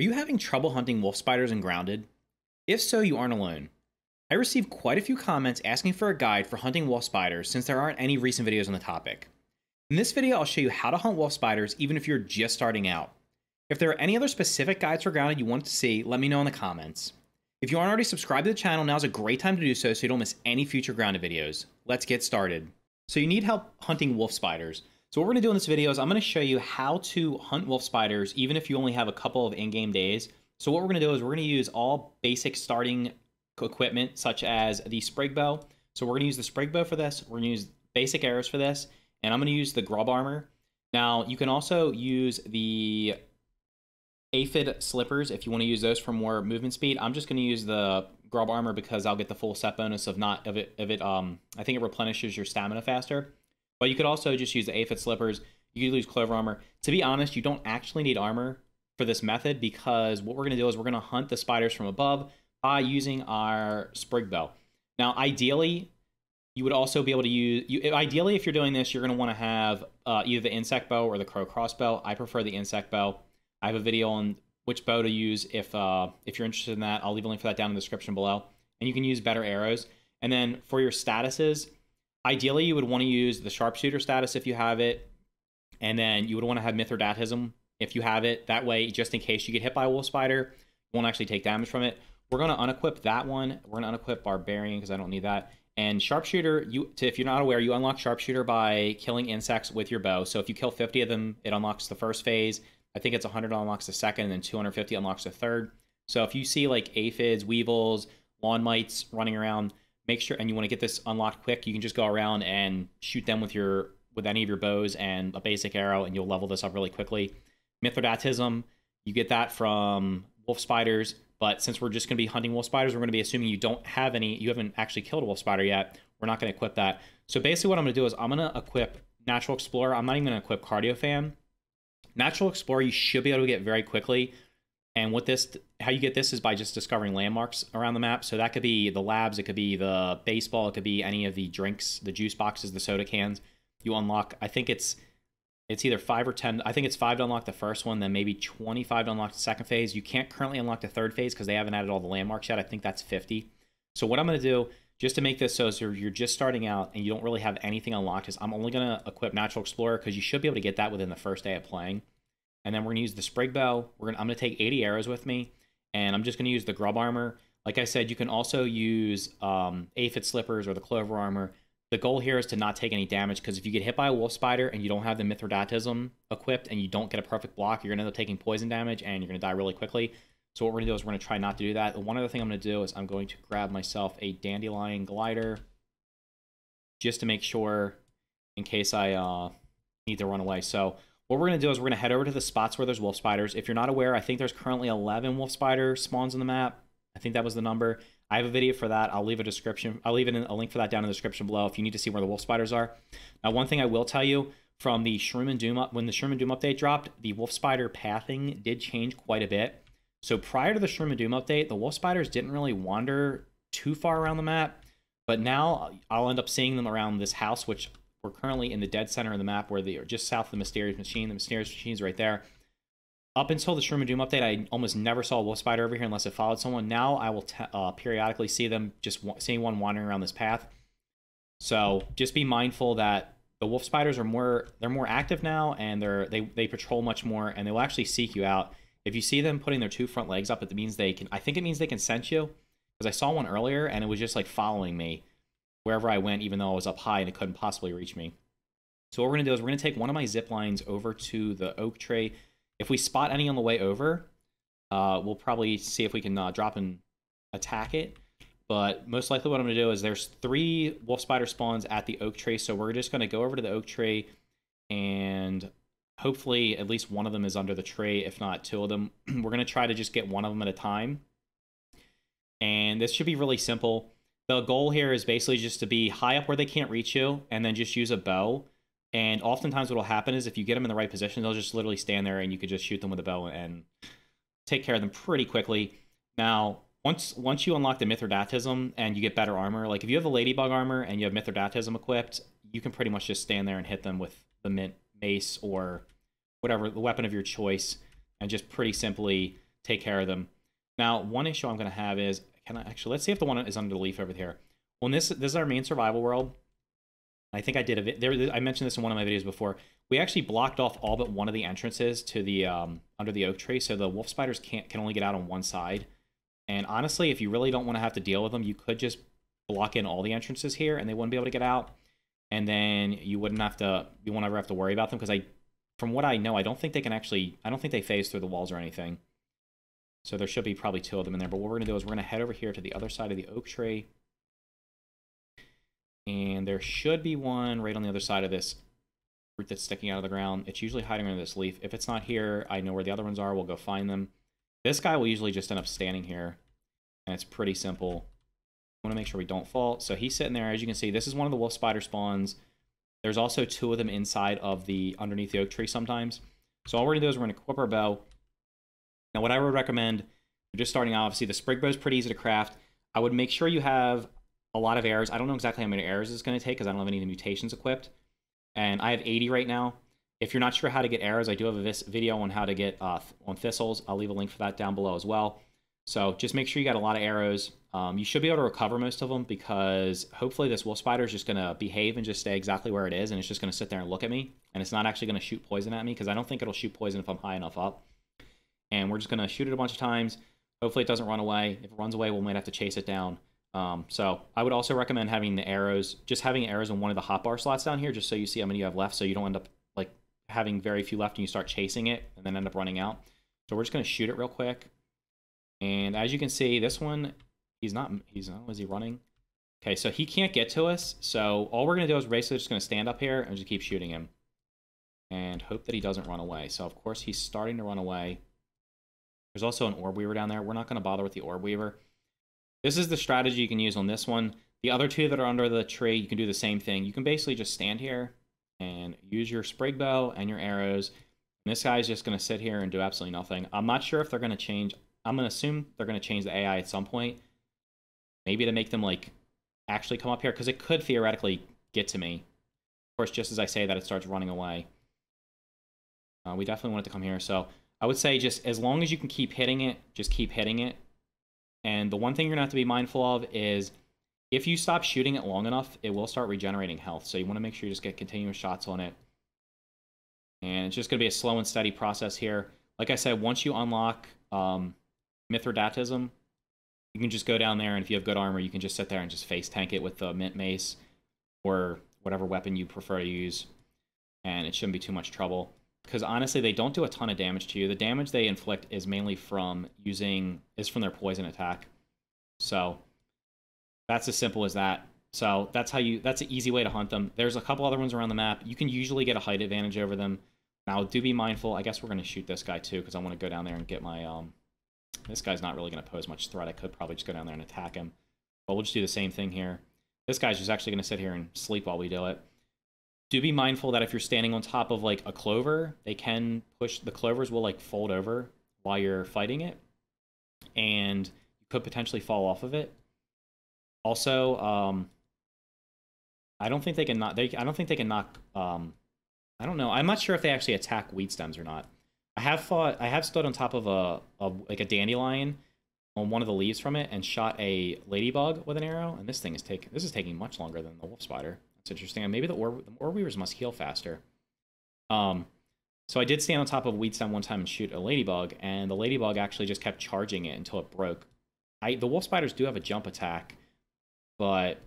Are you having trouble hunting wolf spiders and grounded? If so, you aren't alone. I received quite a few comments asking for a guide for hunting wolf spiders since there aren't any recent videos on the topic. In this video, I'll show you how to hunt wolf spiders even if you're just starting out. If there are any other specific guides for grounded you want to see, let me know in the comments. If you aren't already subscribed to the channel, now's a great time to do so so you don't miss any future grounded videos. Let's get started. So you need help hunting wolf spiders. So what we're gonna do in this video is I'm gonna show you how to hunt wolf spiders even if you only have a couple of in-game days. So what we're gonna do is we're gonna use all basic starting equipment such as the sprig bow. So we're gonna use the sprig bow for this. We're gonna use basic arrows for this, and I'm gonna use the grub armor. Now you can also use the aphid slippers if you want to use those for more movement speed. I'm just gonna use the grub armor because I'll get the full set bonus of not of it of it um I think it replenishes your stamina faster. But you could also just use the aphid slippers. You could use clover armor. To be honest, you don't actually need armor for this method because what we're going to do is we're going to hunt the spiders from above by using our sprig bow. Now, ideally, you would also be able to use. You, ideally, if you're doing this, you're going to want to have uh, either the insect bow or the crow crossbow. I prefer the insect bow. I have a video on which bow to use if uh, if you're interested in that. I'll leave a link for that down in the description below. And you can use better arrows. And then for your statuses, Ideally, you would want to use the sharpshooter status if you have it, and then you would want to have Mithridatism if you have it. That way, just in case you get hit by a wolf spider, you won't actually take damage from it. We're going to unequip that one. We're going to unequip Barbarian because I don't need that. And Sharpshooter, you to, if you're not aware, you unlock Sharpshooter by killing insects with your bow. So if you kill 50 of them, it unlocks the first phase. I think it's 100 unlocks the second, and then 250 unlocks the third. So if you see like aphids, weevils, lawn mites running around, make sure and you want to get this unlocked quick, you can just go around and shoot them with your with any of your bows and a basic arrow, and you'll level this up really quickly. Mithridatism, you get that from wolf spiders, but since we're just going to be hunting wolf spiders, we're going to be assuming you don't have any, you haven't actually killed a wolf spider yet. We're not going to equip that. So basically, what I'm going to do is I'm going to equip Natural Explorer. I'm not even going to equip Cardio Fan. Natural Explorer, you should be able to get very quickly and what this, how you get this is by just discovering landmarks around the map. So that could be the labs, it could be the baseball, it could be any of the drinks, the juice boxes, the soda cans. You unlock. I think it's it's either five or ten. I think it's five to unlock the first one, then maybe twenty-five to unlock the second phase. You can't currently unlock the third phase because they haven't added all the landmarks yet. I think that's fifty. So what I'm going to do, just to make this so, so you're just starting out and you don't really have anything unlocked, is I'm only going to equip Natural Explorer because you should be able to get that within the first day of playing and then we're gonna use the sprig bow. We're gonna I'm gonna take 80 arrows with me, and I'm just gonna use the grub armor. Like I said, you can also use um, aphid slippers or the clover armor. The goal here is to not take any damage because if you get hit by a wolf spider and you don't have the Mithridatism equipped and you don't get a perfect block, you're gonna end up taking poison damage and you're gonna die really quickly. So what we're gonna do is we're gonna try not to do that. The one other thing I'm gonna do is I'm going to grab myself a dandelion glider just to make sure in case I uh, need to run away. So what we're going to do is we're going to head over to the spots where there's wolf spiders. If you're not aware, I think there's currently 11 wolf spider spawns on the map. I think that was the number. I have a video for that. I'll leave a description. I'll leave a link for that down in the description below if you need to see where the wolf spiders are. Now, one thing I will tell you from the Shroom and Doom when the Shroom and Doom update dropped, the wolf spider pathing did change quite a bit. So prior to the Shroom and Doom update, the wolf spiders didn't really wander too far around the map. But now I'll end up seeing them around this house, which we're currently in the dead center of the map where they are just south of the Mysterious Machine. The Mysterious Machine is right there. Up until the Shroom and Doom update, I almost never saw a wolf spider over here unless it followed someone. Now I will uh, periodically see them, just seeing one wandering around this path. So just be mindful that the wolf spiders are more they're more active now and they're they they patrol much more and they will actually seek you out. If you see them putting their two front legs up, it means they can. I think it means they can sense you because I saw one earlier and it was just like following me wherever I went, even though I was up high and it couldn't possibly reach me. So what we're going to do is we're going to take one of my zip lines over to the oak tree. If we spot any on the way over, uh, we'll probably see if we can uh, drop and attack it. But most likely what I'm going to do is there's three wolf spider spawns at the oak tree. So we're just going to go over to the oak tree and hopefully at least one of them is under the tree, if not two of them. we're going to try to just get one of them at a time. And this should be really simple the goal here is basically just to be high up where they can't reach you and then just use a bow. And oftentimes what will happen is if you get them in the right position, they'll just literally stand there and you could just shoot them with a bow and take care of them pretty quickly. Now, once once you unlock the Mithridatism and you get better armor, like if you have the Ladybug armor and you have Mithridatism equipped, you can pretty much just stand there and hit them with the mint mace or whatever the weapon of your choice and just pretty simply take care of them. Now, one issue I'm going to have is, can I actually, let's see if the one is under the leaf over here. Well, this, this is our main survival world. I think I did a there. I mentioned this in one of my videos before. We actually blocked off all but one of the entrances to the um, under the oak tree, so the wolf spiders can't can only get out on one side. And honestly, if you really don't want to have to deal with them, you could just block in all the entrances here, and they wouldn't be able to get out. And then you wouldn't have to you won't ever have to worry about them because I, from what I know, I don't think they can actually. I don't think they phase through the walls or anything. So there should be probably two of them in there. But what we're going to do is we're going to head over here to the other side of the oak tree. And there should be one right on the other side of this root that's sticking out of the ground. It's usually hiding under this leaf. If it's not here, I know where the other ones are. We'll go find them. This guy will usually just end up standing here. And it's pretty simple. I want to make sure we don't fall. So he's sitting there. As you can see, this is one of the wolf spider spawns. There's also two of them inside of the underneath the oak tree sometimes. So all we're going to do is we're going to equip our bow. Now, what I would recommend, just starting out, obviously, the sprig bow is pretty easy to craft. I would make sure you have a lot of arrows. I don't know exactly how many arrows it's going to take because I don't have any of the mutations equipped. And I have 80 right now. If you're not sure how to get arrows, I do have a video on how to get uh, on thistles. I'll leave a link for that down below as well. So just make sure you got a lot of arrows. Um, you should be able to recover most of them because hopefully this wolf spider is just going to behave and just stay exactly where it is and it's just going to sit there and look at me. And it's not actually going to shoot poison at me because I don't think it'll shoot poison if I'm high enough up and we're just going to shoot it a bunch of times. Hopefully it doesn't run away. If it runs away, we might have to chase it down. Um, so I would also recommend having the arrows, just having arrows in one of the hotbar slots down here, just so you see how many you have left, so you don't end up like having very few left and you start chasing it and then end up running out. So we're just going to shoot it real quick. And as you can see, this one, he's not, he's not, is he running? Okay, so he can't get to us. So all we're going to do is basically just going to stand up here and just keep shooting him. And hope that he doesn't run away. So of course he's starting to run away. There's also an orb weaver down there. We're not going to bother with the orb weaver. This is the strategy you can use on this one. The other two that are under the tree, you can do the same thing. You can basically just stand here and use your sprig bow and your arrows. And this guy's just going to sit here and do absolutely nothing. I'm not sure if they're going to change. I'm going to assume they're going to change the AI at some point. Maybe to make them like actually come up here because it could theoretically get to me. Of course, just as I say that, it starts running away. Uh, we definitely want it to come here. So I would say just as long as you can keep hitting it, just keep hitting it. And the one thing you're going to have to be mindful of is if you stop shooting it long enough, it will start regenerating health. So you want to make sure you just get continuous shots on it. And it's just going to be a slow and steady process here. Like I said, once you unlock um, Mithridatism, you can just go down there, and if you have good armor, you can just sit there and just face tank it with the Mint Mace or whatever weapon you prefer to use, and it shouldn't be too much trouble because honestly, they don't do a ton of damage to you. The damage they inflict is mainly from using is from their poison attack. So that's as simple as that. So that's how you that's an easy way to hunt them. There's a couple other ones around the map. You can usually get a height advantage over them. Now do be mindful. I guess we're gonna shoot this guy too, because I want to go down there and get my um this guy's not really gonna pose much threat. I could probably just go down there and attack him. But we'll just do the same thing here. This guy's just actually gonna sit here and sleep while we do it do be mindful that if you're standing on top of like a clover, they can push the clovers will like fold over while you're fighting it, and you could potentially fall off of it. Also, um, I don't think they can knock. They I don't think they can knock. Um, I don't know. I'm not sure if they actually attack weed stems or not. I have fought. I have stood on top of a, a like a dandelion on one of the leaves from it and shot a ladybug with an arrow, and this thing is taking this is taking much longer than the wolf spider. It's interesting. maybe the orb, the orb weavers must heal faster. Um, so I did stand on top of a weed stem one time and shoot a ladybug, and the ladybug actually just kept charging it until it broke. I the wolf spiders do have a jump attack, but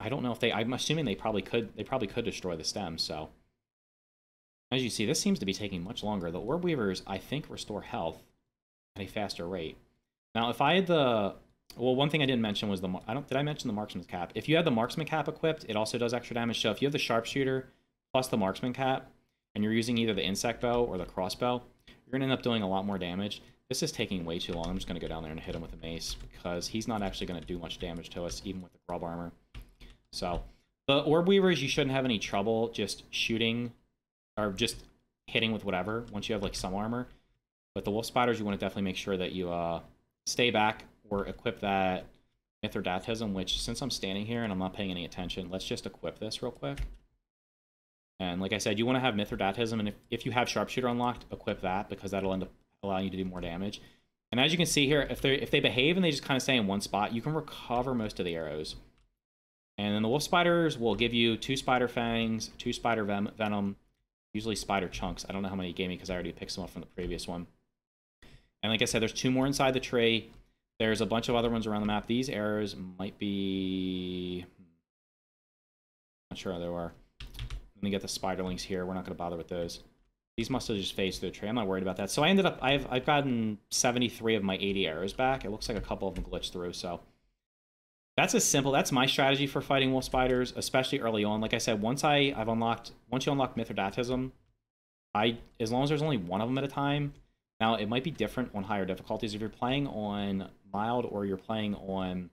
I don't know if they. I'm assuming they probably could. They probably could destroy the stem. So as you see, this seems to be taking much longer. The orb weavers, I think, restore health at a faster rate. Now, if I had the well, one thing I didn't mention was the I don't did I mention the marksman cap? If you have the marksman cap equipped, it also does extra damage. So if you have the sharpshooter plus the marksman cap, and you're using either the insect bow or the crossbow, you're gonna end up doing a lot more damage. This is taking way too long. I'm just gonna go down there and hit him with a mace because he's not actually gonna do much damage to us, even with the grub armor. So the orb weavers, you shouldn't have any trouble just shooting or just hitting with whatever once you have like some armor. But the wolf spiders, you want to definitely make sure that you uh, stay back, or equip that Mithridatism, which since I'm standing here and I'm not paying any attention, let's just equip this real quick. And like I said, you want to have Mithridatism, and if, if you have Sharpshooter unlocked, equip that because that'll end up allowing you to do more damage. And as you can see here, if they if they behave and they just kind of stay in one spot, you can recover most of the arrows. And then the wolf spiders will give you two spider fangs, two spider venom, usually spider chunks. I don't know how many he gave me because I already picked some up from the previous one. And like I said, there's two more inside the tree. There's a bunch of other ones around the map. These arrows might be... Hmm, not sure how they were. Let me get the spiderlings here. We're not going to bother with those. These must have just phased through the tree. I'm not worried about that. So I ended up... I've, I've gotten 73 of my 80 arrows back. It looks like a couple of them glitched through, so... That's as simple. That's my strategy for fighting wolf spiders, especially early on. Like I said, once I, I've unlocked... Once you unlock Mithridatism, I... As long as there's only one of them at a time... Now, it might be different on higher difficulties. If you're playing on mild or you're playing on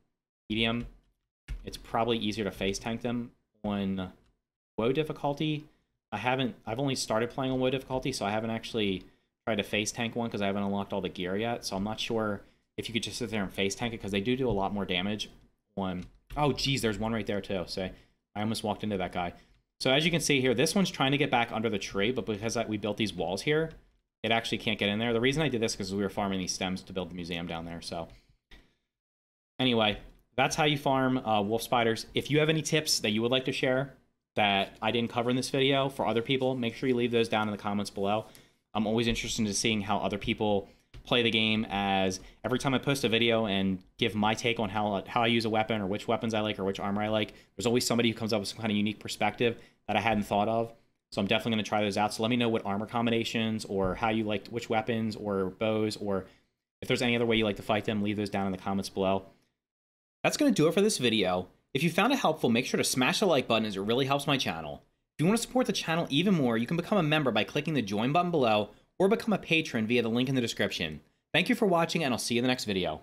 medium, it's probably easier to face tank them. On Whoa difficulty, I haven't, I've only started playing on Whoa difficulty, so I haven't actually tried to face tank one because I haven't unlocked all the gear yet. So I'm not sure if you could just sit there and face tank it because they do do a lot more damage on. Oh, geez, there's one right there too. So I almost walked into that guy. So as you can see here, this one's trying to get back under the tree, but because we built these walls here, it actually can't get in there. The reason I did this is because we were farming these stems to build the museum down there. So Anyway, that's how you farm uh, wolf spiders. If you have any tips that you would like to share that I didn't cover in this video for other people, make sure you leave those down in the comments below. I'm always interested in seeing how other people play the game as every time I post a video and give my take on how how I use a weapon or which weapons I like or which armor I like, there's always somebody who comes up with some kind of unique perspective that I hadn't thought of. So I'm definitely going to try those out. So let me know what armor combinations or how you like which weapons or bows or if there's any other way you like to fight them, leave those down in the comments below. That's going to do it for this video. If you found it helpful, make sure to smash the like button as it really helps my channel. If you want to support the channel even more, you can become a member by clicking the join button below or become a patron via the link in the description. Thank you for watching and I'll see you in the next video.